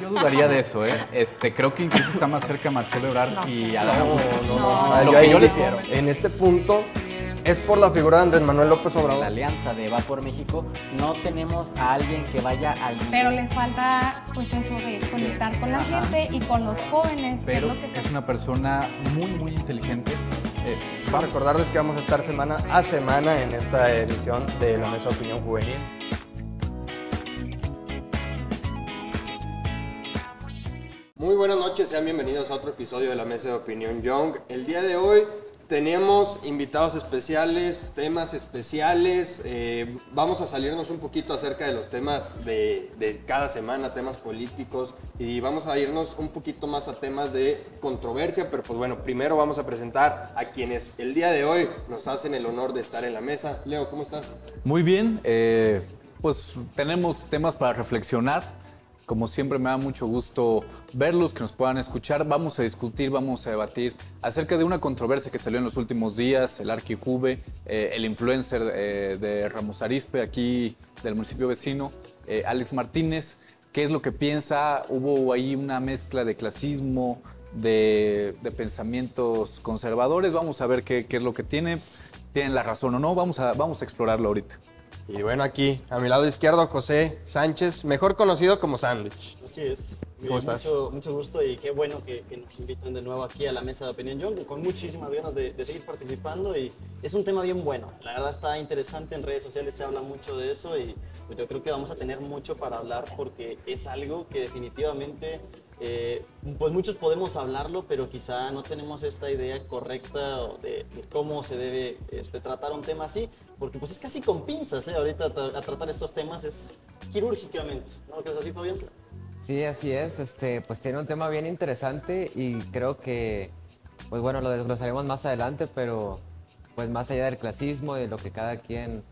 yo dudaría de eso, ¿eh? Este, creo que incluso está más cerca Marcelo Ebrard y Adán Augusto. No, no, Ah, Lo yo ahí yo les difiero. En este punto es por la figura de Andrés Manuel López Obrador. la alianza de Va por México, no tenemos a alguien que vaya al Pero les falta, pues eso de conectar con la Ajá. gente y con los jóvenes, que Pero es lo que está es una persona muy, muy inteligente. Eh, Para recordarles que vamos a estar semana a semana en esta edición de la Mesa de Opinión Juvenil. Muy buenas noches, sean bienvenidos a otro episodio de la Mesa de Opinión Young. El día de hoy tenemos invitados especiales, temas especiales. eh, vamos a salirnos un poquito acerca de los temas de, cada semana, temas políticos, y vamos a irnos un poquito más a temas de controversia. Pero pues bueno, primero vamos a presentar a quienes el día de hoy nos hacen el honor de estar en la mesa. Leo, ¿cómo estás? Muy bien, eh, pues tenemos temas para reflexionar. Como siempre me da mucho gusto verlos, que nos puedan escuchar. Vamos a discutir, vamos a debatir acerca de una controversia que salió en los últimos días, el Arquijuve, eh, el influencer eh, de Ramos Arispe, aquí del municipio vecino, eh, Alex Martínez. ¿Qué es lo que piensa? Hubo ahí una mezcla de clasismo, de, pensamientos conservadores. Vamos a ver qué, qué es lo que tiene. ¿Tienen la razón o no? Vamos a, vamos a explorarlo ahorita. Y bueno, aquí a mi lado izquierdo, José Sánchez, mejor conocido como Sándwich. Así es. ¿Cómo estás? Mucho, mucho gusto y qué bueno que, que nos invitan de nuevo aquí a la mesa de Opinión Young, con muchísimas ganas de, de seguir participando y es un tema bien bueno. La verdad está interesante, en redes sociales se habla mucho de eso y pues, yo creo que vamos a tener mucho para hablar porque es algo que definitivamente eh, pues muchos podemos hablarlo, pero quizá no tenemos esta idea correcta de, de cómo se debe este, tratar un tema así, porque pues es casi con pinzas, ¿eh? ahorita tra- a tratar estos temas es quirúrgicamente, ¿no crees así, Fabián? Sí, así es. Este, pues tiene un tema bien interesante y creo que, pues bueno, lo desglosaremos más adelante, pero pues más allá del clasismo y de lo que cada quien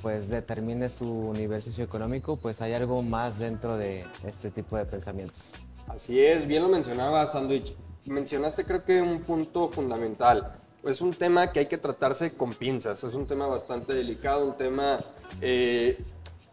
pues determine su nivel socioeconómico, pues hay algo más dentro de este tipo de pensamientos. Así es, bien lo mencionaba Sandwich. Mencionaste creo que un punto fundamental. Es un tema que hay que tratarse con pinzas, es un tema bastante delicado, un tema eh,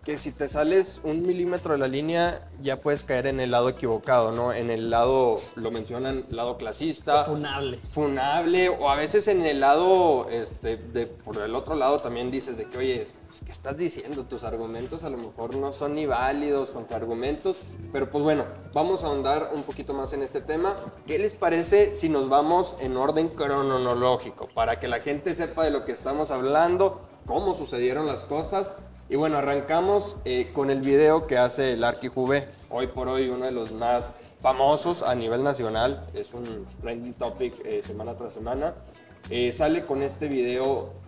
que si te sales un milímetro de la línea ya puedes caer en el lado equivocado, ¿no? En el lado, lo mencionan, lado clasista. Funable. funable o a veces en el lado, este, de, por el otro lado también dices de que, oye, pues, ¿qué estás diciendo? Tus argumentos a lo mejor no son ni válidos, contraargumentos, pero pues bueno, vamos a ahondar un poquito más en este tema. ¿Qué les parece si nos vamos en orden cronológico para que la gente sepa de lo que estamos hablando, cómo sucedieron las cosas? Y bueno, arrancamos eh, con el video que hace el Arquijuve, hoy por hoy uno de los más famosos a nivel nacional, es un trending topic eh, semana tras semana. Eh, sale con este video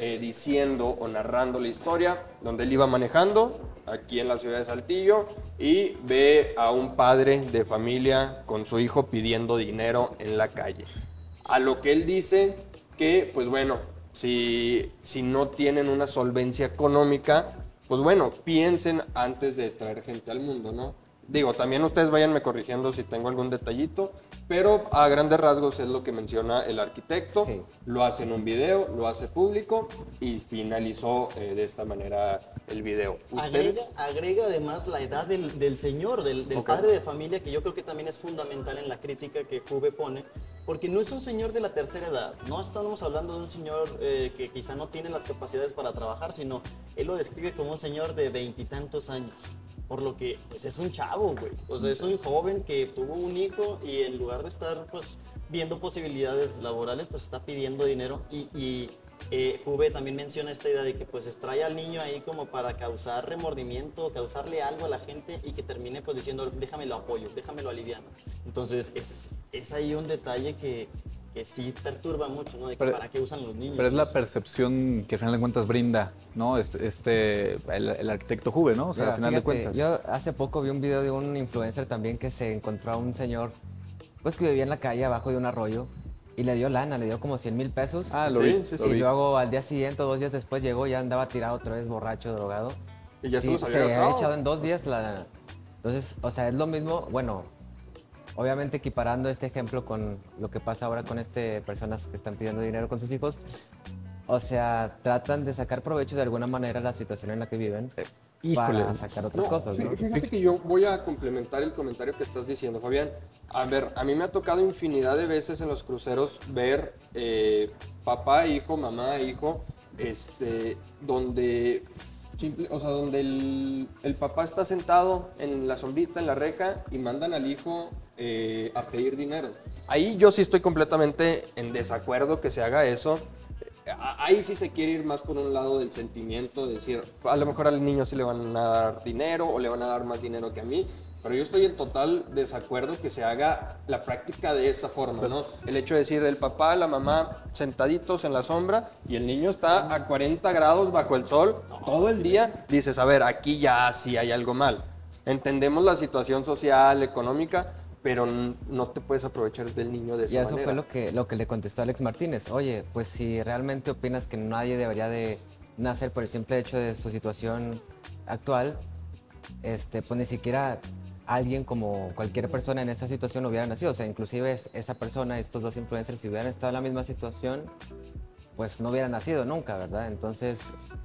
eh, diciendo o narrando la historia donde él iba manejando aquí en la ciudad de Saltillo y ve a un padre de familia con su hijo pidiendo dinero en la calle. A lo que él dice que, pues bueno, si, si no tienen una solvencia económica, pues bueno, piensen antes de traer gente al mundo, ¿no? Digo, también ustedes váyanme corrigiendo si tengo algún detallito, pero a grandes rasgos es lo que menciona el arquitecto. Sí. Lo hace en un video, lo hace público y finalizó eh, de esta manera el video. ¿Ustedes? Agrega, agrega además la edad del, del señor, del, del Ok. padre de familia, que yo creo que también es fundamental en la crítica que Juve pone, porque no es un señor de la tercera edad, no estamos hablando de un señor eh, que quizá no tiene las capacidades para trabajar, sino él lo describe como un señor de veintitantos años. Por lo que, pues es un chavo, güey. O sea, es un joven que tuvo un hijo y en lugar de estar, pues, viendo posibilidades laborales, pues está pidiendo dinero. Y, y eh, Juve también menciona esta idea de que, pues, extrae al niño ahí como para causar remordimiento, causarle algo a la gente y que termine, pues, diciendo, déjame lo apoyo, déjame lo aliviano. Entonces, es, es ahí un detalle que, que sí perturba mucho, ¿no? De que Pero- para qué usan los niños. Pero es la percepción que al final de cuentas brinda, ¿no? Este, este el, el arquitecto Juve, ¿no? O sea, Mira, al final de fíjate, cuentas. Yo hace poco vi un video de un influencer también que se encontró a un señor, pues que vivía en la calle abajo de un arroyo y le dio lana, le dio como 100 mil pesos. Ah, lo Sí, vi. sí, lo sí. y luego al día siguiente, dos días después llegó y ya andaba tirado otra vez, borracho, drogado. Y ya se Sí, los había se gastado. ha echado en dos días la... Entonces, o sea, es lo mismo, bueno, obviamente equiparando este ejemplo con lo que pasa ahora con este personas que están pidiendo dinero con sus hijos. O sea, tratan de sacar provecho de alguna manera de la situación en la que viven. Híjole. para sacar otras No, cosas, Fíjate que yo voy a complementar el comentario que estás diciendo, Fabián. A ver, a mí me ha tocado infinidad de veces en los cruceros ver eh, papá, hijo, mamá, hijo, este, donde, simple- o sea, donde el, el papá está sentado en la sombrita, en la reja, y mandan al hijo eh, a pedir dinero. Ahí yo sí estoy completamente en desacuerdo que se haga eso. Ahí sí se quiere ir más por un lado del sentimiento, de decir, a lo mejor al niño sí le van a dar dinero o le van a dar más dinero que a mí, pero yo estoy en total desacuerdo que se haga la práctica de esa forma, ¿no? El hecho de decir el papá, la mamá sentaditos en la sombra y el niño está a 40 grados bajo el sol todo el día, dices, a ver, aquí ya sí hay algo mal. Entendemos la situación social, económica, pero no te puedes aprovechar del niño de esa Y eso manera. fue lo que, lo que le contestó Alex Martínez. Oye, pues si realmente opinas que nadie debería de nacer por el simple hecho de su situación actual, este, pues ni siquiera alguien como cualquier persona en esa situación hubiera nacido. O sea, inclusive es- esa persona, estos dos influencers, si hubieran estado en la misma situación, pues no hubieran nacido nunca, ¿verdad? Entonces,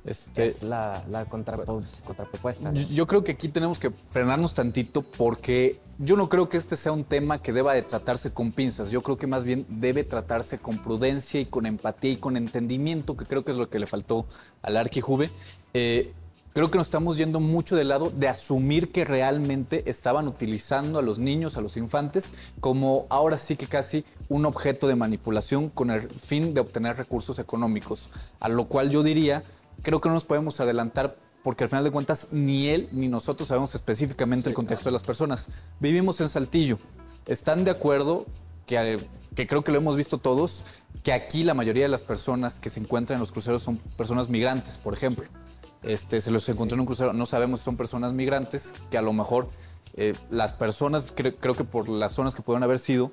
Este, es la, contrapropuesta. ¿no? Yo, yo creo que aquí tenemos que frenarnos tantito porque yo no creo que este sea un tema que deba de tratarse con pinzas. Yo creo que más bien debe tratarse con prudencia y con empatía y con entendimiento, que creo que es lo que le faltó al Arquijuve. Eh, creo que nos estamos yendo mucho del lado de asumir que realmente estaban utilizando a los niños, a los infantes, como ahora sí que casi un objeto de manipulación con el fin de obtener recursos económicos. A lo cual yo diría, creo que no nos podemos adelantar porque al final de cuentas ni él ni nosotros sabemos específicamente el contexto de las personas. Vivimos en Saltillo. ¿Están de acuerdo que, que creo que lo hemos visto todos, que aquí la mayoría de las personas que se encuentran en los cruceros son personas migrantes, por ejemplo? Este, se los encontró en un crucero, no sabemos si son personas migrantes, que a lo mejor eh, las personas, cre- creo que por las zonas que pueden haber sido,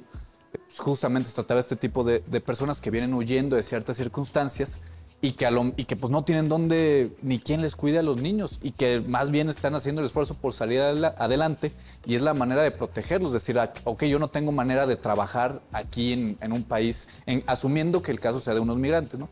pues, justamente se trataba de este tipo de, personas que vienen huyendo de ciertas circunstancias y que, a lo- y que pues no tienen dónde ni quién les cuide a los niños y que más bien están haciendo el esfuerzo por salir adela- adelante y es la manera de protegerlos, decir, ah, ok, yo no tengo manera de trabajar aquí en, un país, en- asumiendo que el caso sea de unos migrantes, ¿no?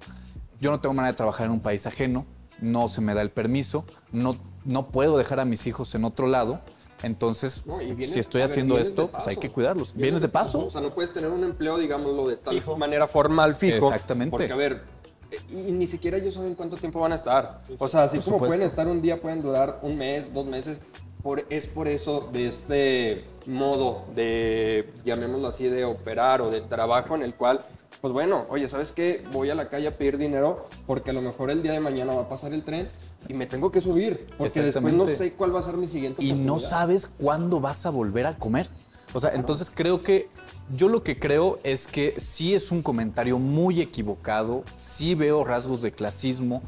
Yo no tengo manera de trabajar en un país ajeno, no se me da el permiso, no, no puedo dejar a mis hijos en otro lado, entonces No, y vienes- si estoy ver, haciendo esto, pues hay que cuidarlos. ¿Vienes de paso? O sea, no puedes tener un empleo, digámoslo, de tal Fijo. manera formal, fijo. Exactamente. Porque, a ver, eh, y ni siquiera ellos saben cuánto tiempo van a estar. O sea, así Por como supuesto. pueden estar un día, pueden durar un mes, dos meses. Por, es por eso de este modo de, llamémoslo así, de operar o de trabajo en el cual, pues bueno, oye, ¿sabes qué? Voy a la calle a pedir dinero porque a lo mejor el día de mañana va a pasar el tren y me tengo que subir. Porque después no sé cuál va a ser mi siguiente y no sabes cuándo vas a volver a comer. O sea, entonces creo que yo lo que creo es que sí es un comentario muy equivocado, sí veo rasgos de clasismo,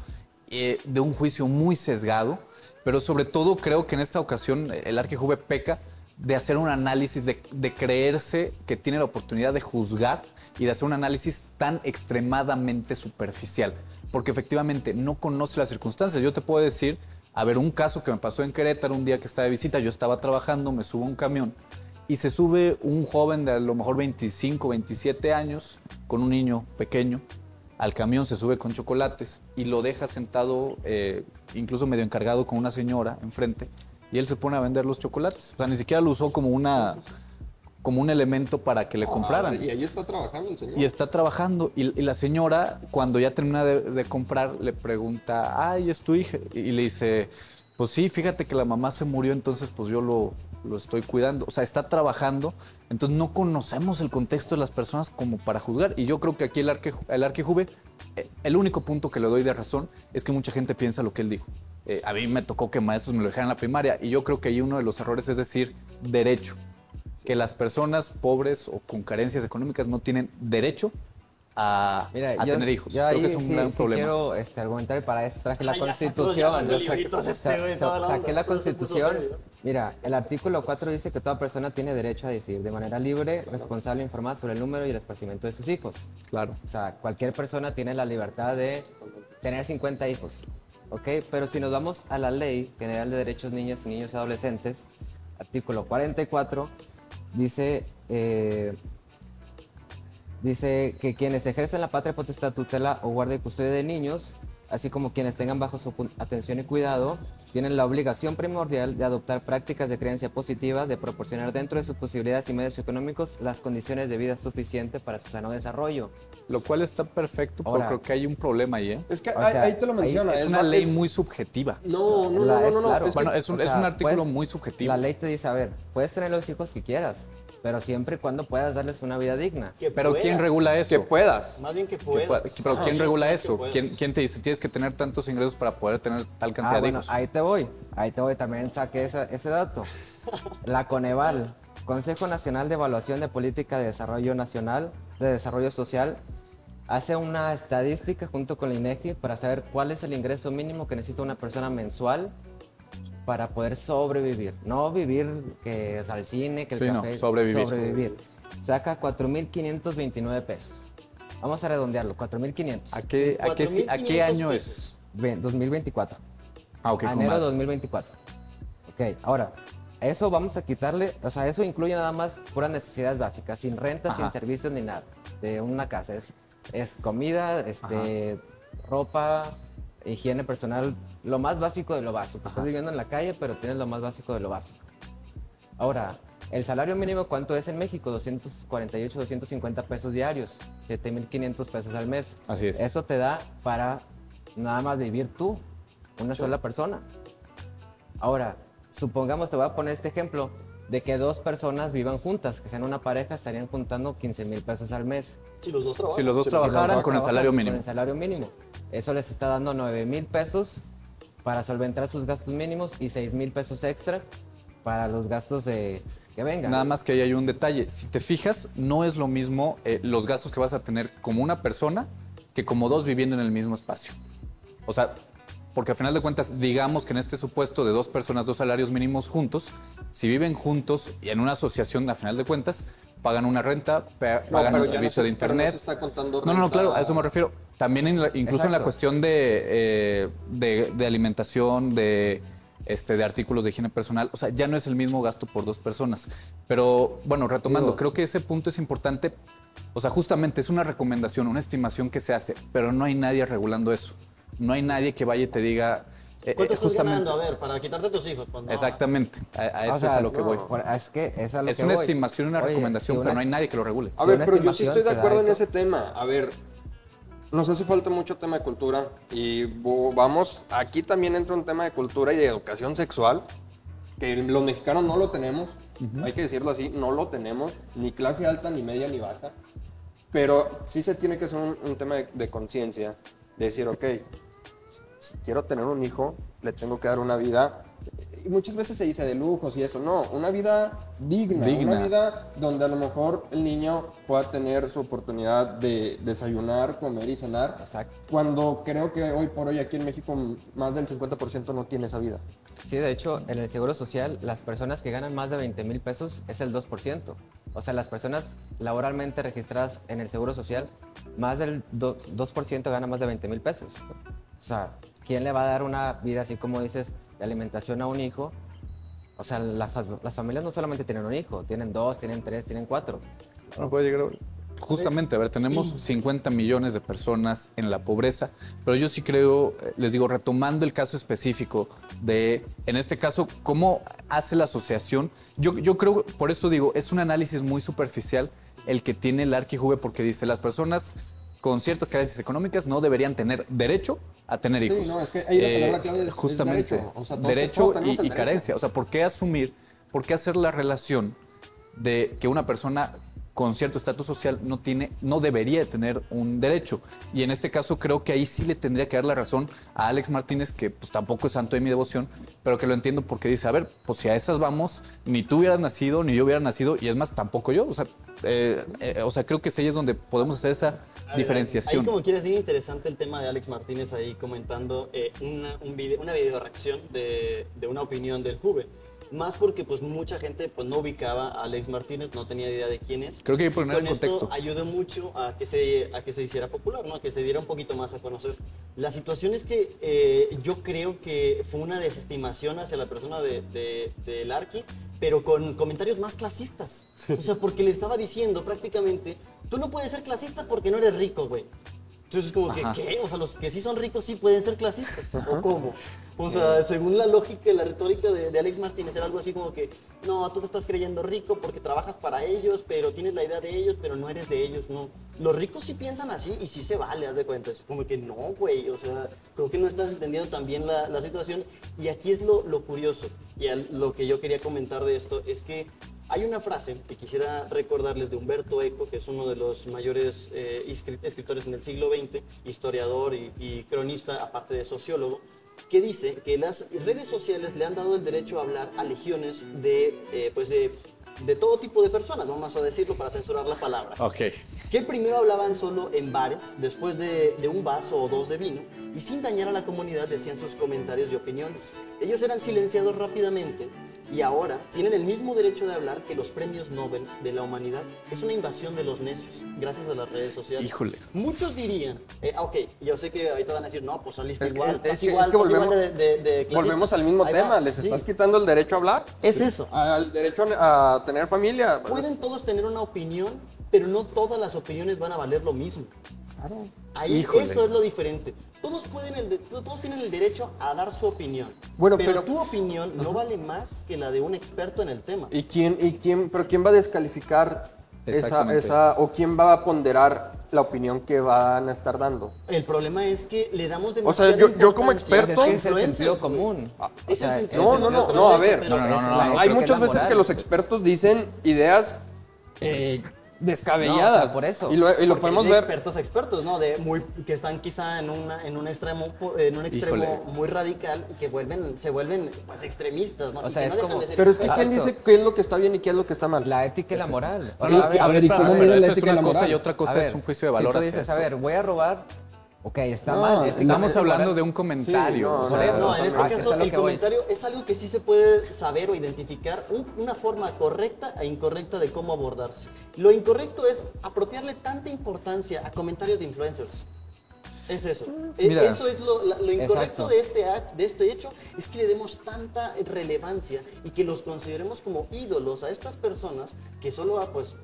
eh, de un juicio muy sesgado, pero sobre todo creo que en esta ocasión el Arquijuve peca de hacer un análisis, de, creerse que tiene la oportunidad de juzgar y de hacer un análisis tan extremadamente superficial, porque efectivamente no conoce las circunstancias. Yo te puedo decir, a ver, un caso que me pasó en Querétaro un día que estaba de visita, yo estaba trabajando, me subo a un camión y se sube un joven de a lo mejor 25, 27 años con un niño pequeño. Al camión se sube con chocolates y lo deja sentado, eh, incluso medio encargado con una señora enfrente, y él se pone a vender los chocolates. O sea, ni siquiera lo usó como, una, como un elemento para que le compraran. Ah, y ahí está trabajando el señor. Y está trabajando. Y, y la señora, cuando ya termina de, de comprar, le pregunta, ay, es tu hija. Y le dice, pues sí, fíjate que la mamá se murió, entonces pues yo lo, lo estoy cuidando. O sea, está trabajando. Entonces no conocemos el contexto de las personas como para juzgar. Y yo creo que aquí el, arque, el Arquijuve, eh, el único punto que le doy de razón es que mucha gente piensa lo que él dijo. Eh, a mí me tocó que maestros me lo dijeran en la primaria. Y yo creo que ahí uno de los errores es decir derecho que las personas pobres o con carencias económicas no tienen derecho a, Mira, a yo, tener hijos. yo Creo ahí que es un sí, gran sí problema. quiero este, argumentar y para eso traje la Ay, constitución. Yo saqué- este, sa- güey, sa- toda la saqué la constitución. Mira, el artículo 4 dice que toda persona tiene derecho a decidir de manera libre, responsable e informada sobre el número y el esparcimiento de sus hijos. Claro. O sea, cualquier persona tiene la libertad de tener 50 hijos, ¿ok? Pero si nos vamos a la Ley General de Derechos Niñas y Niños y Adolescentes, artículo 44, dice, eh, dice que quienes ejercen la patria potestad, tutela o guardia y custodia de niños, así como quienes tengan bajo su atención y cuidado, tienen la obligación primordial de adoptar prácticas de creencia positiva, de proporcionar dentro de sus posibilidades y medios económicos las condiciones de vida suficientes para su sano desarrollo. Lo cual está perfecto, pero creo que hay un problema ahí, ¿eh? Es que O ahí, sea, ahí te lo menciona. Es es una ley es- muy subjetiva. No, no, La- no, es no, no. claro. es que- Bueno, es un, o es un artículo puedes- muy subjetivo. La ley te dice, a ver, puedes tener los hijos que quieras, pero siempre y cuando puedas darles una vida digna. Que Pero ¿quién puedas. regula que eso? puedas. Más bien que Que puedas. pueda- Pero Ajá. ¿quién regula es que eso? ¿Quién, quién te dice tienes que tener tantos ingresos para poder tener tal cantidad Ah, de bueno, hijos? ahí te voy, ahí te voy, también saqué esa- ese dato. La Coneval, Consejo Nacional de Evaluación de Política de Desarrollo Nacional, de Desarrollo Social, hace una estadística junto con la INEGI para saber cuál es el ingreso mínimo que necesita una persona mensual para poder sobrevivir. No vivir que es al cine, que el Sí, no, café. sobrevivir. Sobrevivir. Saca 4.529 pesos. Vamos a redondearlo, 4.500. ¿A qué, a qué, a qué 4.500 año pesos. es? Ve- 2024. Ah, ok, enero de madre. 2024. Ok, ahora, eso vamos a quitarle, o sea, eso incluye nada más puras necesidades básicas, sin renta, sin Ajá. servicios ni nada, de una casa. Es, es comida, este, ropa, higiene personal, lo más básico de lo básico. Estás viviendo en la calle, pero tienes lo más básico de lo básico. Ahora, el salario mínimo, ¿cuánto es en México? 248, 250 pesos diarios, 7.500 pesos al mes. Así es. Eso te da para nada más vivir tú, una sola persona. Ahora, supongamos, te voy a poner este ejemplo, de que dos personas vivan juntas, que sean una pareja, estarían juntando 15 mil pesos al mes. Si los dos trabajan. Si los dos Si los trabajaran dos con el salario mínimo. Con el salario mínimo. Eso les está dando 9 mil pesos para solventar sus gastos mínimos y 6 mil pesos extra para los gastos de, que vengan. Nada más que ahí hay un detalle. Si te fijas, no es lo mismo eh, los gastos que vas a tener como una persona que como dos viviendo en el mismo espacio. O sea, porque a final de cuentas, digamos que en este supuesto de dos personas, dos salarios mínimos juntos, si viven juntos y en una asociación, a final de cuentas, pagan una renta, pa- No, pagan pero un no servicio se- de no internet. se está contando No, no, no, claro, a eso me refiero. También en la- incluso en la cuestión de, eh, de, de alimentación, de, este, de artículos de higiene personal, o sea, ya no es el mismo gasto por dos personas. Pero bueno, retomando, Digo- creo que ese punto es importante. O sea, justamente es una recomendación, una estimación que se hace, pero no hay nadie regulando eso. No hay nadie que vaya y te diga. eh, ¿Cuánto eh, estás justamente. ganando? A ver, para quitarte a tus hijos. Pues, no. Exactamente, a, a eso O sea, es a lo que no, voy. Es que es a lo Es que una voy. estimación, una Oye, recomendación, si pero no hay nadie que lo regule. A ver, pero yo sí estoy de acuerdo en ese tema. A ver, nos hace falta mucho tema de cultura y vamos, aquí también entra un tema de cultura y de educación sexual, que los mexicanos no lo tenemos, hay que decirlo así, no lo tenemos, ni clase alta, ni media, ni baja, pero sí se tiene que hacer un, un tema de, de conciencia, de decir, ok, si quiero tener un hijo, le tengo que dar una vida. Y muchas veces se dice de lujos y eso, no, una vida digna, Digna. una vida donde a lo mejor el niño pueda tener su oportunidad de desayunar, comer y cenar. Exacto. Cuando creo que hoy por hoy aquí en México más del 50% no tiene esa vida. Sí, de hecho, en el Seguro Social, las personas que ganan más de 20 mil pesos es el 2%. O sea, las personas laboralmente registradas en el Seguro Social, más del do- 2% ganan más de 20 mil pesos. O sea, ¿quién le va a dar una vida así como dices, de alimentación a un hijo? O sea, las, las familias no solamente tienen un hijo, tienen dos, tienen tres, tienen cuatro. No puede llegar a- Justamente, a ver, tenemos 50 millones de personas en la pobreza, pero yo sí creo, eh, les digo, retomando el caso específico de, en este caso, cómo hace la asociación, yo, yo creo, por eso digo, es un análisis muy superficial el que tiene el Arquijuve, porque dice, las personas con ciertas carencias económicas no deberían tener derecho a tener Sí, hijos. no, es que ahí la palabra clave es- es justamente derecho. O sea, todos- derecho y, y carencia. O sea, ¿por qué asumir, por qué hacer la relación de que una persona con cierto estatus social no tiene, no debería de tener un derecho. Y en este caso creo que ahí sí le tendría que dar la razón a Alex Martínez, que pues tampoco es santo de mi devoción, pero que lo entiendo porque dice, a ver, pues si a esas vamos, ni tú hubieras nacido, ni yo hubiera nacido, y es más, tampoco yo. O sea, eh, eh, o sea creo que es ahí es donde podemos hacer esa ver, diferenciación. Ahí como quieres, bien interesante el tema de Alex Martínez ahí comentando eh, una, un video, una video reacción de, de una opinión del Juve. Más porque pues mucha gente pues no ubicaba a Alex Martínez, no tenía idea de quién es. Creo que hay que poner en contexto. esto ayudó mucho a que, se, a que se hiciera popular, ¿no? a que se diera un poquito más a conocer. La situación es que eh, yo creo que fue una desestimación hacia la persona de, de, del Arqui, pero con comentarios más clasistas. O sea, porque le estaba diciendo prácticamente, tú no puedes ser clasista porque no eres rico, güey. Entonces, como que, Ajá. ¿qué? O sea, los que sí son ricos sí pueden ser clasistas. ¿O cómo? O sea, según la lógica y la retórica de, de Alex Martínez, era algo así como que, no, tú te estás creyendo rico porque trabajas para ellos, pero tienes la idea de ellos, pero no eres de ellos, no. Los ricos sí piensan así y sí se vale, haz de cuenta. Es como que no, güey, o sea, creo que no estás entendiendo también la, la situación. Y aquí es lo, lo curioso, y al- lo que yo quería comentar de esto, es que hay una frase que quisiera recordarles de Humberto Eco, que es uno de los mayores eh, escri- escritores en el siglo XX, historiador y, y cronista, aparte de sociólogo, que dice que las redes sociales le han dado el derecho a hablar a legiones de, eh, pues de, de todo tipo de personas, vamos a decirlo para censurar la palabra Ok. que primero hablaban solo en bares, después de, de un vaso o dos de vino, y sin dañar a la comunidad decían sus comentarios y opiniones. Ellos eran silenciados rápidamente y ahora tienen el mismo derecho de hablar que los premios Nobel de la humanidad. Es una invasión de los necios, gracias a las redes sociales. Híjole. Muchos dirían, eh, ah, ok, yo sé que ahorita van a decir, no, pues saliste Es que- igual, es que- es igual, que estás igual volvemos- de- de- de clasista". Volvemos al mismo Ahí va, tema, les sí. estás quitando el derecho a hablar. Es eso. Al derecho a, a tener familia. Pueden todos tener una opinión, pero no todas las opiniones van a valer lo mismo. Ahí Híjole. eso es lo diferente. Todos pueden el de- todos tienen el derecho a dar su opinión. Bueno, pero, pero- tu opinión no vale más que la de un experto en el tema. ¿Y quién, y quién, pero quién va a descalificar esa, esa, o quién va a ponderar la opinión que van a estar dando? El problema es que le damos O sea, demasiada yo- yo como experto- Es que es el sentido común. O sea, es No, el no, sentido no, no, a ver. No, no, no, Hay muchas veces que los expertos dicen ideas eh, descabelladas. No, o sea, por eso. Y lo, y lo Porque podemos de ver. expertos expertos, ¿no? De muy que están quizá en una en un extremo en un extremo Híjole. muy radical y que vuelven se vuelven pues extremistas, ¿no? O Y sea, que es no como- de Pero es que quién dice qué es lo que está bien y qué es lo que está mal. La ética y la moral. A ver, ¿y cómo mide la eso es ética y una la cosa moral? y otra cosa ver, es un juicio de si valor tú dices, a ver, voy a robar, ok, está No, mal. Estamos hablando de un comentario. no, o sea, por eso. No, en este Ah, es caso a lo el que voy. comentario es algo que sí se puede saber o identificar un- una forma correcta e incorrecta de cómo abordarse. Lo incorrecto es apropiarle tanta importancia a comentarios de influencers. Es eso. E- Mira. eso es lo, lo incorrecto Exacto. de este, de este hecho, es que le demos tanta relevancia y que los consideremos como ídolos a estas personas que solo, ah, pues,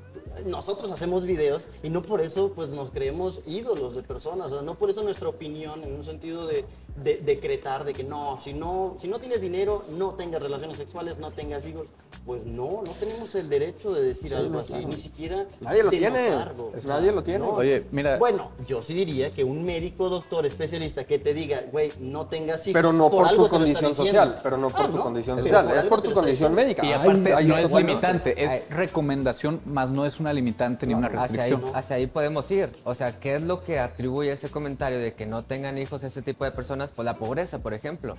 nosotros hacemos videos y no por eso, pues, nos creemos ídolos de personas. O sea, no por eso nuestra opinión, en un sentido de, de- decretar de que no, si no, si no tienes dinero, no tengas relaciones sexuales, no tengas hijos. Pues no, no tenemos el derecho de decir algo así, ni siquiera Nadie lo tiene. notarlo. Es- nadie lo tiene. Oye, mira- Bueno, yo sí diría que un médico, doctor, especialista que te diga, güey, no tengas hijos. Pero no por, algo tu condición social. Pero no por Ah, tu condición Pero social. Es por tu condición médica. Y Ay, aparte ahí no es bueno. limitante, es Ay. recomendación, más no es una limitante ni una Hacia ahí, restricción. hacia ahí podemos ir. O sea, ¿qué es lo que atribuye ese comentario de que no tengan hijos ese tipo de personas? Pues la pobreza, por ejemplo.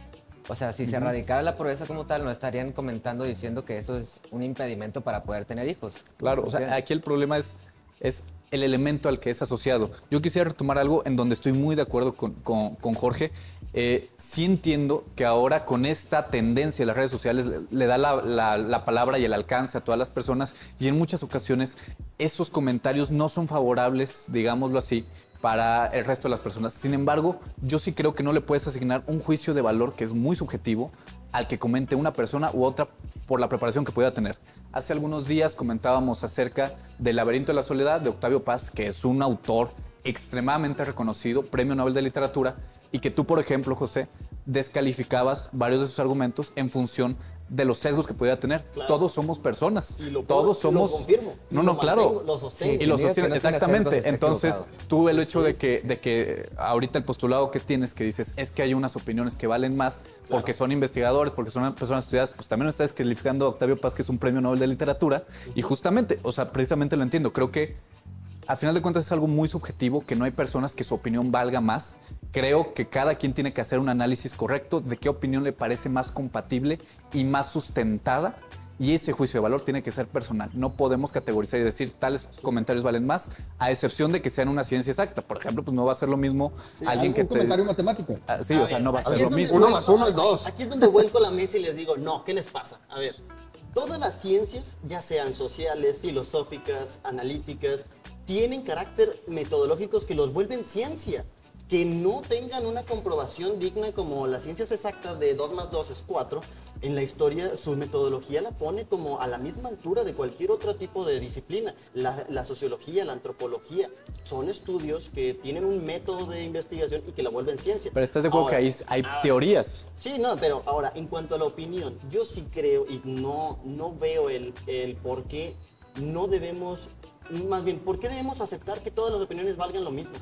O sea, si se erradicara la pobreza como tal, no estarían comentando diciendo que eso es un impedimento para poder tener hijos. Claro, o sea, aquí el problema es, es el elemento al que es asociado. Yo quisiera retomar algo en donde estoy muy de acuerdo con, con- Jorge. Eh, sí entiendo que ahora con esta tendencia de las redes sociales le, le da la, la- la palabra y el alcance a todas las personas y en muchas ocasiones esos comentarios no son favorables, digámoslo así, para el resto de las personas. Sin embargo, yo sí creo que no le puedes asignar un juicio de valor que es muy subjetivo al que comente una persona u otra por la preparación que pueda tener. Hace algunos días comentábamos acerca del laberinto de la soledad de Octavio Paz, que es un autor extremadamente reconocido, premio Nobel de Literatura, y que tú, por ejemplo, José, descalificabas varios de sus argumentos en función de los sesgos que podía tener. Claro. Todos somos personas. Y lo puedo- Todos lo somos. confirmo, y no, lo no, claro. mantengo, lo sostengo. y lo diga que sostiene, no tenga exactamente. está Entonces, tú el hecho de que, de que ahorita el postulado que tienes, que dices, es que hay unas opiniones que valen más porque son investigadores, porque son personas estudiadas, pues también lo estás descalificando a Octavio Paz, que es un premio Nobel de Literatura. Y justamente, o sea, precisamente lo entiendo. Creo que al final de cuentas es algo muy subjetivo, que no hay personas que su opinión valga más. Creo que cada quien tiene que hacer un análisis correcto de qué opinión le parece más compatible y más sustentada. Y ese juicio de valor tiene que ser personal. No podemos categorizar y decir tales comentarios valen más, a excepción de que sean una ciencia exacta. Por ejemplo, pues no va a ser lo mismo alguien un que te... comentario matemático. Ah, sí, o sea, no va a Aquí ser es lo donde mismo. Uno más uno es dos. Aquí es donde vuelco la mesa y les digo, no, ¿qué les pasa? A ver, todas las ciencias, ya sean sociales, filosóficas, analíticas, tienen carácter metodológicos que los vuelven ciencia. Que no tengan una comprobación digna como las ciencias exactas de 2 más 2 es 4, en la historia su metodología la pone como a la misma altura de cualquier otro tipo de disciplina. La, la sociología, la antropología, son estudios que tienen un método de investigación y que la vuelven ciencia. Pero estás de acuerdo que hay, hay teorías. Sí, no, pero ahora, en cuanto a la opinión, yo sí creo y no, no veo el, el por qué no debemos, más bien, ¿por qué debemos aceptar que todas las opiniones valgan lo mismo?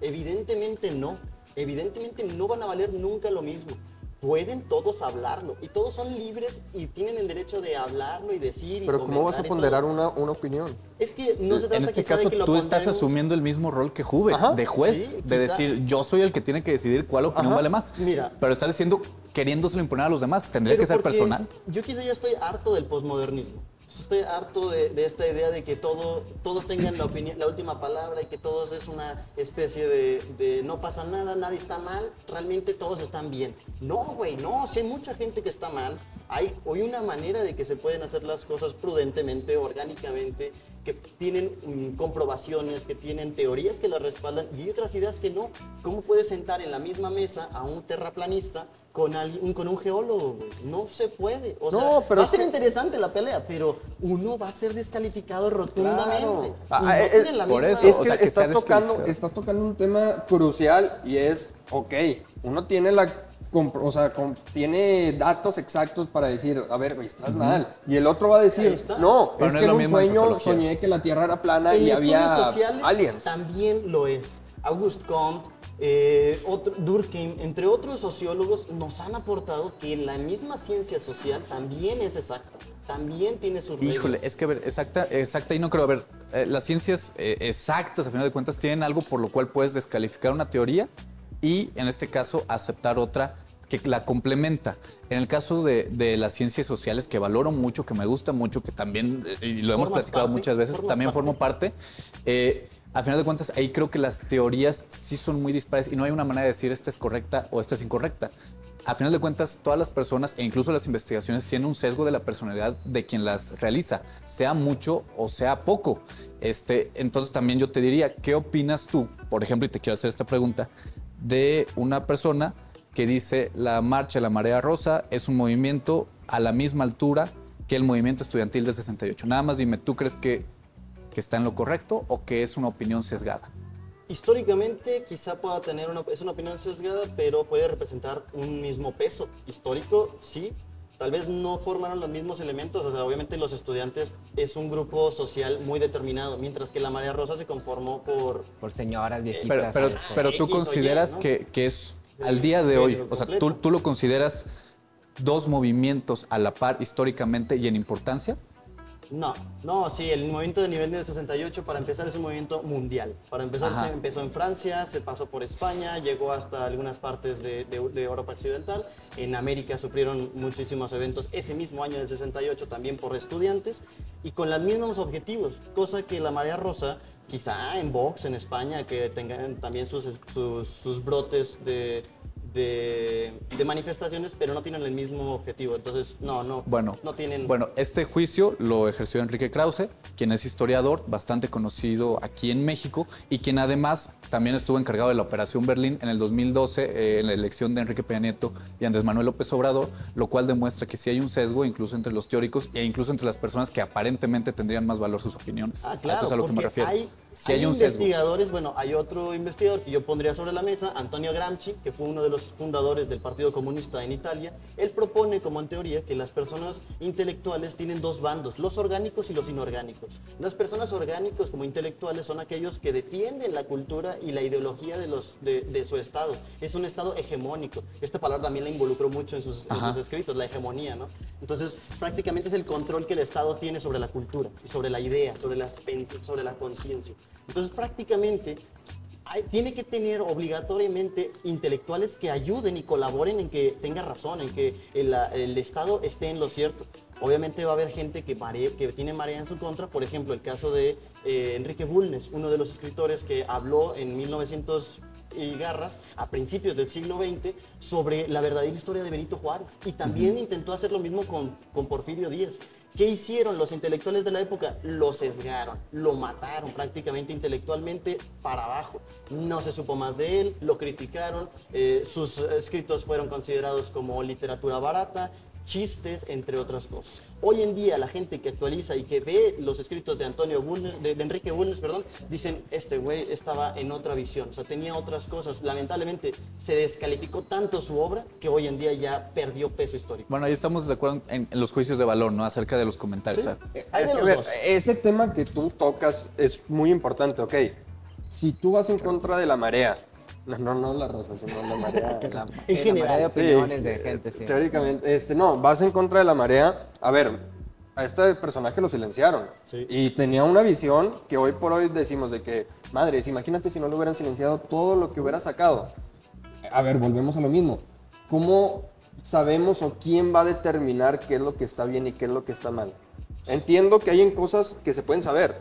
Evidentemente no, evidentemente no van a valer nunca lo mismo. Pueden todos hablarlo y todos son libres y tienen el derecho de hablarlo y decir. y Pero ¿cómo vas a ponderar una, una opinión? Es que no se trata En este quizá de caso, que lo tú estás asumiendo el mismo rol que Juve, Ajá. de juez, Sí, de quizá. decir, yo soy el que tiene que decidir cuál opinión Ajá. vale más. Mira. Pero estás diciendo, queriéndoselo imponer a los demás, tendría Pero que ser personal. Yo quizá ya estoy harto del posmodernismo. Estoy harto de, esta idea de que todo, todos tengan la, opinión, la última palabra y que todos es una especie de, de no pasa nada, nadie está mal, realmente todos están bien. No, güey, no, hay mucha gente que está mal. Hay hoy una manera de que se pueden hacer las cosas prudentemente, orgánicamente, que tienen mm, comprobaciones, que tienen teorías que las respaldan y hay otras ideas que no. ¿Cómo puedes sentar en la misma mesa a un terraplanista con, alguien, con un geólogo? güey? No se puede. O No, sea, pero va a es ser que- interesante la pelea, pero uno va a ser descalificado rotundamente. Claro. Ah, Y no eh, tienen la por misma- eso, es o que, sea, que estás, tocando, descalificado. estás tocando un tema crucial y es, ok, uno tiene la... O sea, tiene datos exactos para decir, a ver, güey, estás mal. Y el otro va a decir, no, Pero es no que es en un sueño sociología. soñé que la Tierra era plana En y había sociales aliens. también lo es. Auguste Comte, eh, otro- Durkheim, entre otros sociólogos, nos han aportado que la misma ciencia social también es exacta, también tiene sus Híjole, reglas. es que a ver, exacta, exacta y no creo. A ver, eh, las ciencias eh, exactas, a final de cuentas, tienen algo por lo cual puedes descalificar una teoría y, en este caso, aceptar otra que la complementa. En el caso de, de las ciencias sociales, que valoro mucho, que me gusta mucho, que también, eh, y lo hemos platicado parte, muchas veces, también parte. formo parte, eh, a final de cuentas, ahí creo que las teorías sí son muy dispares y no hay una manera de decir esta es correcta o esta es incorrecta. A final de cuentas, todas las personas e incluso las investigaciones tienen un sesgo de la personalidad de quien las realiza, sea mucho o sea poco. Este, entonces también yo te diría, ¿qué opinas tú, por ejemplo, y te quiero hacer esta pregunta, de una persona que dice la marcha de la marea rosa es un movimiento a la misma altura que el movimiento estudiantil del 68? Nada más dime, ¿tú crees que, que está en lo correcto o que es una opinión sesgada? Históricamente quizá pueda tener una, es una opinión sesgada, pero puede representar un mismo peso. Histórico, sí. Tal vez no formaron los mismos elementos, o sea, obviamente los estudiantes es un grupo social muy determinado, mientras que la Marea Rosa se conformó por... Por señoras viejitas. Pero, pero, este, pero tú X o Y, consideras ¿no? que, que es al día de hoy, o sea, tú, tú lo consideras dos movimientos a la par históricamente y en importancia? No, no, sí, el movimiento de nivel del 68 para empezar es un movimiento mundial. Para empezar Ajá. se empezó en Francia, se pasó por España, llegó hasta algunas partes de, de- de Europa Occidental. En América sufrieron muchísimos eventos ese mismo año del 68 también por estudiantes y con los mismos objetivos, cosa que la Marea Rosa, quizá en Vox, en España, que tengan también sus, sus, sus brotes de, de, de manifestaciones, pero no tienen el mismo objetivo. Entonces, no, no, Bueno, no tienen... bueno, este juicio lo ejerció Enrique Krause, quien es historiador, bastante conocido aquí en México y quien además también estuvo encargado de la Operación Berlín en el 2012, eh, en la elección de Enrique Peña Nieto y Andrés Manuel López Obrador, lo cual demuestra que sí hay un sesgo incluso entre los teóricos e incluso entre las personas que aparentemente tendrían más valor sus opiniones. Ah, claro, Eso es a lo que me refiero. Hay, sí hay hay, un sesgo. investigadores, bueno, hay otro investigador que yo pondría sobre la mesa, Antonio Gramsci, que fue uno de los fundadores del Partido Comunista en Italia. Él propone como en teoría que las personas intelectuales tienen dos bandos, los orgánicos y los inorgánicos. Las personas orgánicos como intelectuales son aquellos que defienden la cultura y la ideología de, los, de, de su estado. Es un estado hegemónico. Esta palabra también la involucró mucho en sus, en Ajá. sus escritos, la hegemonía, ¿no? Entonces, prácticamente es el control que el Estado tiene sobre la cultura, sobre la idea, sobre, las sobre la conciencia. Entonces, prácticamente tiene que tener obligatoriamente intelectuales que ayuden y colaboren en que tenga razón, en que el, Estado esté en lo cierto. Obviamente va a haber gente que tiene marea en su contra, por ejemplo, el caso de eh, Enrique Bulnes, uno de los escritores que habló en 1900 y Garras a principios del siglo XX sobre la verdadera historia de Benito Juárez. Y también intentó hacer lo mismo con, con Porfirio Díaz. ¿Qué hicieron los intelectuales de la época? Lo sesgaron, lo mataron prácticamente intelectualmente para abajo. No se supo más de él, lo criticaron, eh, sus escritos fueron considerados como literatura barata chistes, entre otras cosas. Hoy en día la gente que actualiza y que ve los escritos de Antonio Bulnes, de, de Enrique Bulnes, perdón, dicen, este güey estaba en otra visión, o sea, tenía otras cosas. Lamentablemente se descalificó tanto su obra que hoy en día ya perdió peso histórico. Bueno, ahí estamos de acuerdo en, en los juicios de valor, ¿no? Acerca de los comentarios. Sí. O sea, Hay Es de que, los a ver, dos. ese tema que tú tocas es muy importante, ok. Si tú vas en contra de la marea, no, no, no la rosa, sino la marea. La, En sí, la general, mayoría de Sí, opiniones de gente, sí. Teóricamente, este, no, vas en contra de la marea. A ver, a este personaje lo silenciaron. Sí. Y tenía una visión que hoy por hoy decimos de que, madres, imagínate si no lo hubieran silenciado todo lo que hubiera sacado. A ver, volvemos a lo mismo. ¿Cómo sabemos o quién va a determinar qué es lo que está bien y qué es lo que está mal? Entiendo que hay en cosas que se pueden saber.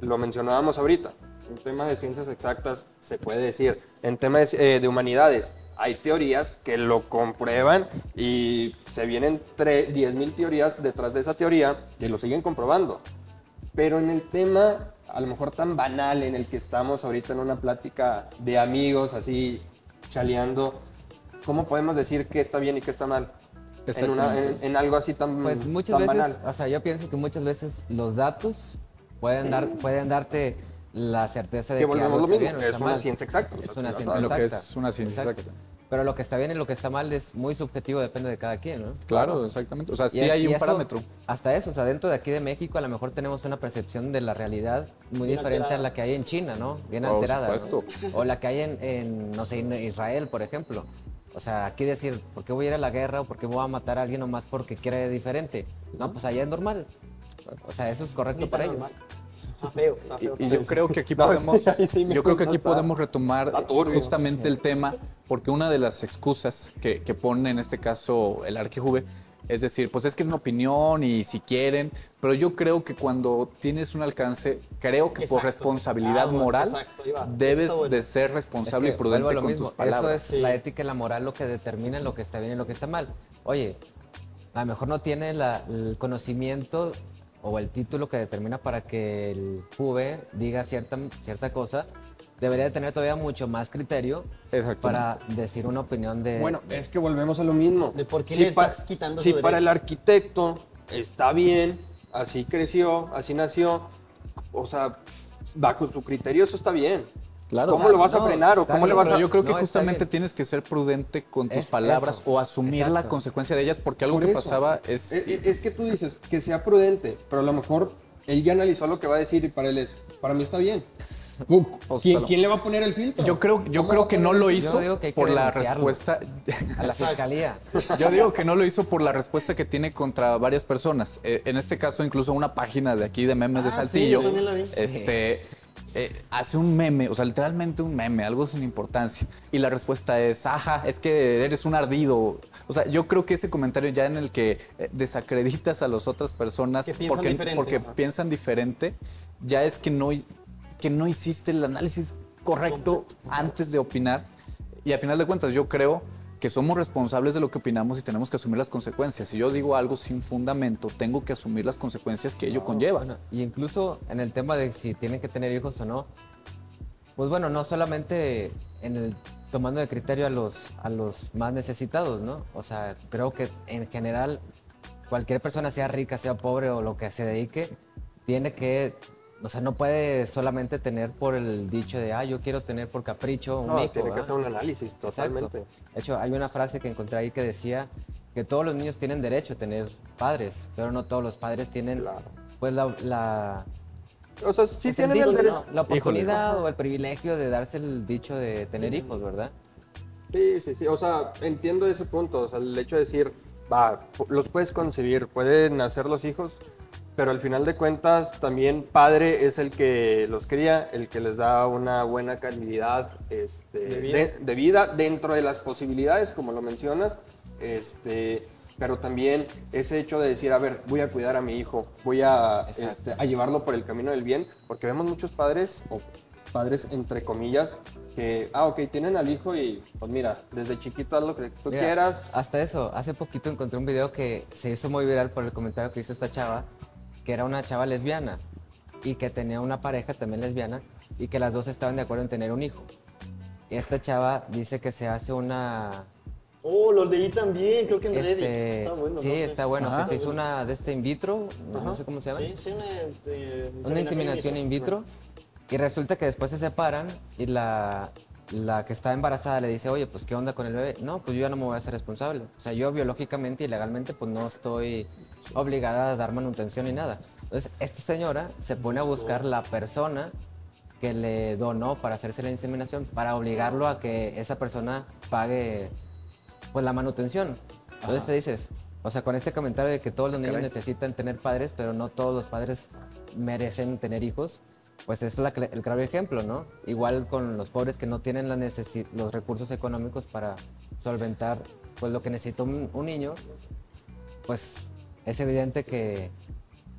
Lo mencionábamos ahorita. En tema de ciencias exactas se puede decir. En tema de, eh, de humanidades hay teorías que lo comprueban y se vienen tre- 10.000 teorías detrás de esa teoría que lo siguen comprobando. Pero en el tema, a lo mejor tan banal en el que estamos ahorita en una plática de amigos, así chaleando, ¿cómo podemos decir qué está bien y qué está mal? En, una- en- en algo así tan, Pues muchas tan veces, banal. o sea, yo pienso que muchas veces los datos pueden, dar, pueden darte la certeza de Que que, algo volvemos lo está mismo, bien o es está una mal. ciencia exacta, o Es sea, una ciencia sabes. lo que exacta. es una ciencia exacta. Pero lo que está bien y lo que está mal es muy subjetivo, depende de cada quien, ¿no? Claro, exactamente. O sea, sí Y- hay y un eso- parámetro. Hasta eso, o sea, dentro de aquí de México a lo mejor tenemos una percepción de la realidad muy Bien diferente alterada. a la que hay en China, ¿no? Bien Por alterada. ¿no? supuesto. O la que hay en, en, no sé, en Israel, por ejemplo. O sea, aquí decir, ¿por qué voy a ir a la guerra o por qué voy a matar a alguien nomás porque quiere diferente? No, pues allá es normal. O sea, eso es correcto para ellos. Normal. Está feo, está Y, feo. y yo creo que aquí No, podemos, sí, sí yo creo que aquí podemos retomar turbio. justamente el tema, porque una de las excusas que, que pone en este caso el Arquijuve es decir, pues es que es una opinión y si quieren, pero yo creo que cuando tienes un alcance, creo que por responsabilidad Ah, moral exacto, debes bueno. de ser responsable Es y que prudente con mismo, tus palabras. Eso es la ética y la moral lo que determina lo que está bien y lo que está mal. Oye, a lo mejor no tiene la- el conocimiento o el título que determina para que el juve diga cierta, cierta cosa. Debería de tener todavía mucho más criterio para decir una opinión de... Bueno, es que volvemos a lo mismo. De por qué Si le pa- estás quitando Si su para el arquitecto está bien, así creció, así nació, o sea, bajo su criterio eso está bien. Claro, ¿Cómo o sea, lo vas a no, frenar o cómo le bien, vas Pero a...? yo creo que No, justamente tienes que ser prudente con tus Es- palabras eso. o asumir la Exacto. consecuencia de ellas, porque algo Por que eso. pasaba es... Es, es- es que tú dices que sea prudente, pero a lo mejor él ya analizó lo que va a decir y para él es, para mí está bien. ¿Quién, quién le va a poner el filtro? Yo creo, yo ¿Cómo creo a que no lo hizo que que por la respuesta. a la fiscalía. Yo digo que no lo hizo por la respuesta que tiene contra varias personas. Eh, en este caso, incluso una página de aquí de memes de Ah, sí, Saltillo. la vi. Este. Eh, hace un meme, o sea, literalmente un meme, algo sin importancia. Y la respuesta es, ajá, es que eres un ardido. O sea, yo creo que ese comentario ya en el que eh, desacreditas a las otras personas piensan porque, diferente. porque Ajá. piensan diferente, ya es que no, que no hiciste el análisis correcto antes de opinar. Y a final de cuentas, yo creo que somos responsables de lo que opinamos y tenemos que asumir las consecuencias. Si yo digo algo sin fundamento, tengo que asumir las consecuencias que ello conlleva. Bueno, y incluso en el tema de si tienen que tener hijos o no, pues bueno, no solamente en el tomando de criterio a los, a los más necesitados, ¿no? O sea, creo que en general cualquier persona, sea rica, sea pobre o lo que se dedique, tiene que, o sea, no puede solamente tener por el dicho de, ah, yo quiero tener por capricho un No, hijo. tiene que hacer un análisis Exacto. totalmente. De hecho, hay una frase que encontré ahí que decía que todos los niños tienen derecho a tener padres, pero no todos los padres tienen Claro. pues la, la, O sea, sí pues, el tienen el derecho. ¿no? la oportunidad o el privilegio de darse el dicho de tener hijos, ¿verdad? Sí, sí, sí. O sea, entiendo ese punto. O sea, el hecho de decir, va, los puedes concebir, pueden nacer los hijos, pero al final de cuentas también padre es el que los cría, el que les da una buena calidad este, De de, vida. de vida dentro de las posibilidades, como lo mencionas. Este, pero también ese hecho de decir, a ver, voy a cuidar a mi hijo, voy a, este, a llevarlo por el camino del bien, porque vemos muchos padres, o padres entre comillas, que, ah, ok, tienen al hijo y, pues mira, desde chiquito haz lo que tú Mira, quieras. Hasta eso, hace poquito encontré un video que se hizo muy viral por el comentario que hizo esta chava, que era una chava lesbiana y que tenía una pareja también lesbiana y que las dos estaban de acuerdo en tener un hijo. Esta chava dice que se hace una Oh, lo leí también, creo que en Reddit. Este, Está bueno. sí, no sé. está bueno. Ajá. se hizo una de este in vitro, no sé cómo se llama. Sí, sí, una, eh, una inseminación in vitro y resulta que después se separan y la, la que está embarazada le dice, oye, pues ¿qué onda con el bebé? No, pues yo ya no me voy a hacer responsable. O sea, yo biológicamente y legalmente pues no estoy obligada a dar manutención ni nada. Entonces, esta señora se pone a buscar la persona que le donó para hacerse la inseminación para obligarlo a que esa persona pague pues la manutención. Entonces te dices, o sea, con este comentario de que todos los niños Caray. necesitan tener padres, pero no todos los padres merecen tener hijos, pues es la el claro ejemplo, ¿no? Igual con los pobres que no tienen la necesi- los recursos económicos para solventar pues lo que necesita un, un niño, pues es evidente que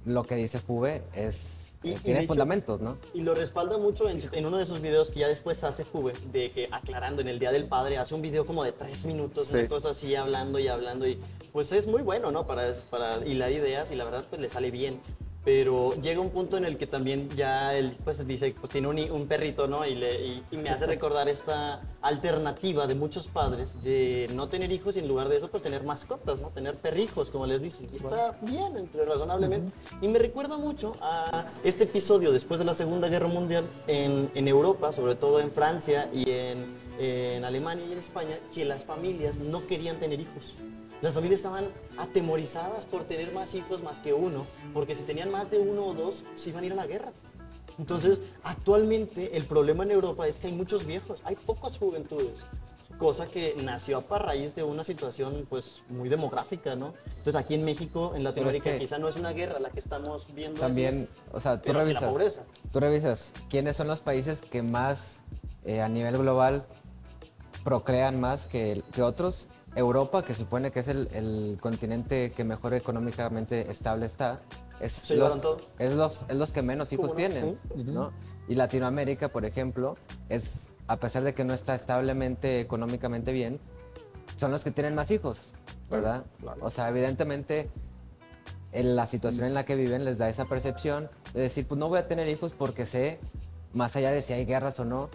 lo que dice Juve es Y- eh, y tiene hecho- fundamentos, ¿no? Y lo respalda mucho en, en uno de esos videos que ya después hace Juve, de que aclarando en el Día del Padre, hace un video como de tres minutos, Sí. una cosa así, hablando y hablando. Y pues es muy bueno, ¿no? Para, para hilar ideas y la verdad pues le sale bien. Pero llega un punto en el que también ya él pues dice, pues tiene un, un perrito, ¿no? Y, le, y, y me hace recordar esta alternativa de muchos padres de no tener hijos y en lugar de eso pues tener mascotas, ¿no? Tener perrijos, como les dicen. Y está bien, entre razonablemente. Y me recuerda mucho a este episodio después de la Segunda Guerra Mundial en, en Europa, sobre todo en Francia y en, en Alemania y en España, que las familias no querían tener hijos. Las familias estaban atemorizadas por tener más hijos más que uno, porque si tenían más de uno o dos, se iban a ir a la guerra. Entonces, actualmente el problema en Europa es que hay muchos viejos, hay pocas juventudes, cosa que nació a raíz de una situación pues muy demográfica, ¿no? Entonces, aquí en México, en Latinoamérica, que- quizá no es una guerra la que estamos viendo. así, También, o sea, tú la revisas, pobreza. tú revisas quiénes son los países que más eh, a nivel global procrean más que, que otros. Europa, que supone que es el, el continente que mejor económicamente estable está, es, Se los, es, los, es los que menos hijos tienen. ¿no? Y Latinoamérica, por ejemplo, es, a pesar de que no está establemente económicamente bien, son los que tienen más hijos, ¿verdad? O sea, evidentemente en la situación en la que viven les da esa percepción de decir, pues no voy a tener hijos porque sé, más allá de si hay guerras o no,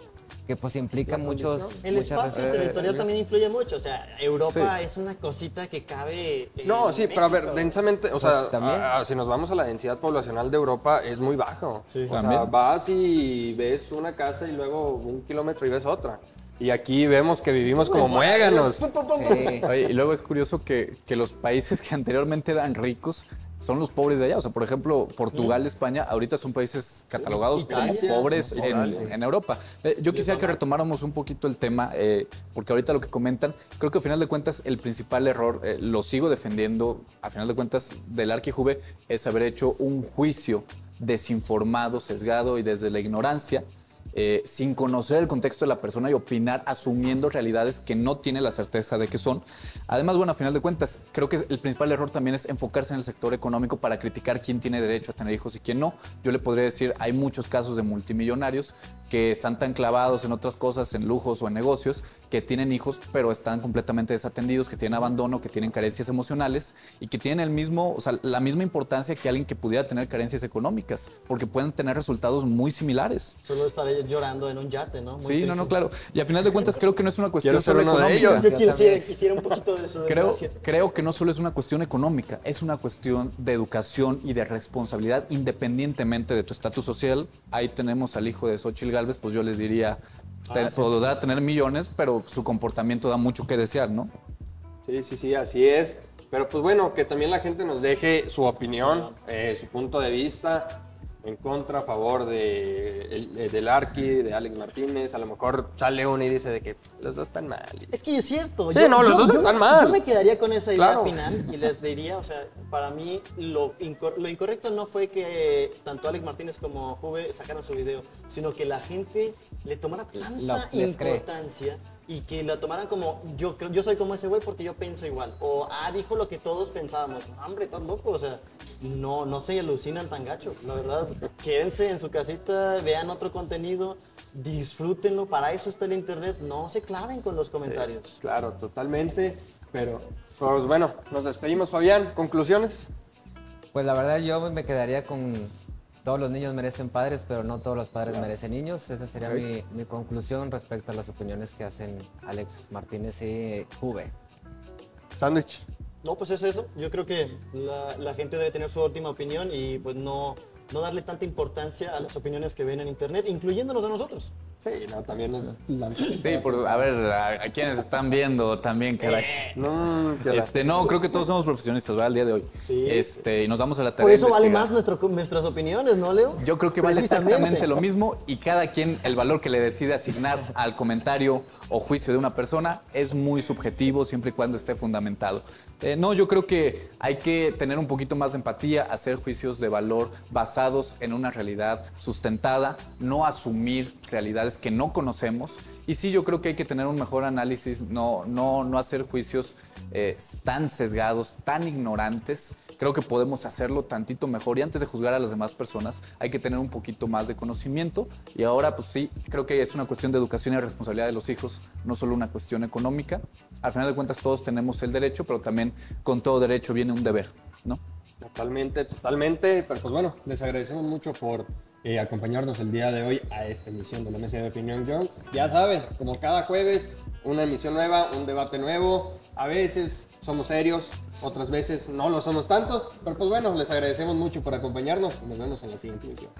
que pues implica muchos... El muchas espacio territorial también influye mucho, o sea, Europa Sí. es una cosita que cabe. en No, sí, pero a ver, densamente, o sea, Pues también. a- a- si nos vamos a la densidad poblacional de Europa, es muy bajo. Sí. O sea, También. vas y ves una casa y luego un kilómetro y ves otra. Y aquí vemos que vivimos como muéganos. Sí. Oye, y luego es curioso que, que los países que anteriormente eran ricos son los pobres de allá. O sea, por ejemplo, Portugal, España, ahorita son países catalogados Italia. como pobres en, en Europa. Eh, yo quisiera que retomáramos un poquito el tema, eh, porque ahorita lo que comentan, creo que al final de cuentas el principal error, eh, lo sigo defendiendo, a final de cuentas, del Arquijuve, es haber hecho un juicio desinformado, sesgado y desde la ignorancia. Eh, sin conocer el contexto de la persona y opinar asumiendo realidades que no tiene la certeza de que son. Además, bueno, a final de cuentas, creo que el principal error también es enfocarse en el sector económico para criticar quién tiene derecho a tener hijos y quién no. Yo le podría decir, hay muchos casos de multimillonarios que están tan clavados en otras cosas, en lujos o en negocios, que tienen hijos pero están completamente desatendidos, que tienen abandono, que tienen carencias emocionales y que tienen el mismo, o sea, la misma importancia que alguien que pudiera tener carencias económicas, porque pueden tener resultados muy similares. Solo estaré llorando en un yate, ¿no? Muy Sí, no, no, claro. Y a final de cuentas creo que no es una cuestión Quiero ser solo uno de económica. ellos. Yo quisiera, quisiera un poquito de eso. Creo, creo que no solo es una cuestión económica, es una cuestión de educación y de responsabilidad independientemente de tu estatus social. Ahí tenemos al hijo de Xochitl Galvez, pues yo les diría, te- sí. podrá tener millones, pero su comportamiento da mucho que desear, ¿no? Sí, sí, sí, así es. Pero pues bueno, que también la gente nos deje su opinión, eh, su punto de vista en contra, a favor de, el- eh, del Arqui, de Alex Martínez. A lo mejor sale uno y dice de que los dos están mal. Es que es cierto. Sí, no, los dos están mal. Yo me quedaría con esa idea Claro. final y les diría, o sea, para mí lo, incor- lo incorrecto no fue que tanto Alex Martínez como Juve sacaron su video, sino que la gente le tomara tanta Lo- cree. Y que la tomaran como yo creo, yo soy como ese güey porque yo pienso igual. O ah, dijo lo que todos pensábamos. Hombre, tan loco, o sea, no, no se alucinan tan gacho, la verdad. Quédense en su casita, vean otro contenido, disfrútenlo, para eso está el internet, no se claven con los comentarios. Sí, claro, totalmente. Pero, pues bueno, nos despedimos, Fabián. ¿Conclusiones? Pues la verdad yo me quedaría con todos los niños merecen padres, pero no todos los padres merecen niños. Esa sería mi, mi conclusión respecto a las opiniones que hacen Alex Martínez y Juve. Sándwich. No, pues es eso. Yo creo que la, la gente debe tener su última opinión y pues no, no darle tanta importancia a las opiniones que ven en internet, incluyéndonos a nosotros. Sí, no, también lanzamos. Sí, por, a ver, a, a quienes están viendo también, caray. No, que la- Este, no, creo que todos somos profesionistas, ¿verdad? El día de hoy. Sí. Este, y nos damos a la tarea Por de eso vale más nuestro, nuestras opiniones, ¿no, Leo? Yo creo que vale exactamente lo mismo y cada quien el valor que le decide asignar al comentario o juicio de una persona es muy subjetivo siempre y cuando esté fundamentado. Eh, no, yo creo que hay que tener un poquito más de empatía, hacer juicios de valor basados en una realidad sustentada, no asumir realidades que no conocemos. Y sí, yo creo que hay que tener un mejor análisis, no, no, no hacer juicios eh, tan sesgados, tan ignorantes. Creo que podemos hacerlo tantito mejor y antes de juzgar a las demás personas hay que tener un poquito más de conocimiento. Y ahora, pues sí, creo que es una cuestión de educación y responsabilidad de los hijos, no solo una cuestión económica. Al final de cuentas todos tenemos el derecho, pero también con todo derecho viene un deber, ¿no? Totalmente, totalmente. Pero pues bueno, les agradecemos mucho por eh, acompañarnos el día de hoy a esta emisión de la Mesa de Opinión John. Ya saben, como cada jueves, una emisión nueva, un debate nuevo. A veces somos serios, otras veces no lo somos tanto. Pero pues bueno, les agradecemos mucho por acompañarnos y nos vemos en la siguiente emisión.